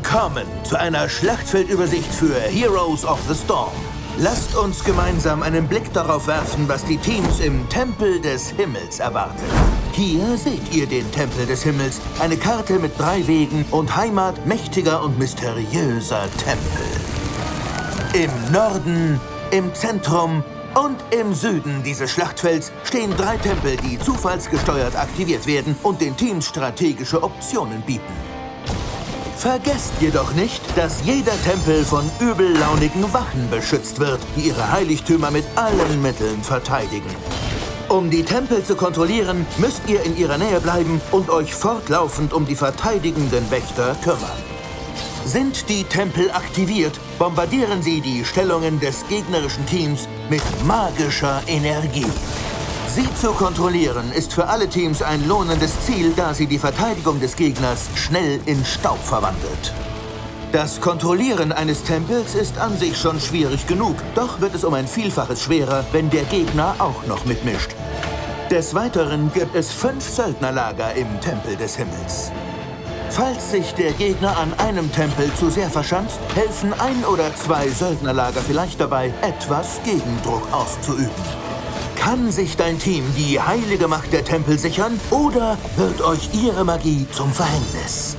Willkommen zu einer Schlachtfeldübersicht für Heroes of the Storm. Lasst uns gemeinsam einen Blick darauf werfen, was die Teams im Tempel des Himmels erwarten. Hier seht ihr den Tempel des Himmels, eine Karte mit drei Wegen und Heimat mächtiger und mysteriöser Tempel. Im Norden, im Zentrum und im Süden dieses Schlachtfelds stehen drei Tempel, die zufallsgesteuert aktiviert werden und den Teams strategische Optionen bieten. Vergesst jedoch nicht, dass jeder Tempel von übellaunigen Wachen beschützt wird, die ihre Heiligtümer mit allen Mitteln verteidigen. Um die Tempel zu kontrollieren, müsst ihr in ihrer Nähe bleiben und euch fortlaufend um die verteidigenden Wächter kümmern. Sind die Tempel aktiviert, bombardieren sie die Stellungen des gegnerischen Teams mit magischer Energie. Sie zu kontrollieren ist für alle Teams ein lohnendes Ziel, da sie die Verteidigung des Gegners schnell in Staub verwandelt. Das Kontrollieren eines Tempels ist an sich schon schwierig genug, doch wird es um ein Vielfaches schwerer, wenn der Gegner auch noch mitmischt. Des Weiteren gibt es fünf Söldnerlager im Tempel des Himmels. Falls sich der Gegner an einem Tempel zu sehr verschanzt, helfen ein oder zwei Söldnerlager vielleicht dabei, etwas Gegendruck auszuüben. Kann sich dein Team die heilige Macht der Tempel sichern oder wird euch ihre Magie zum Verhängnis?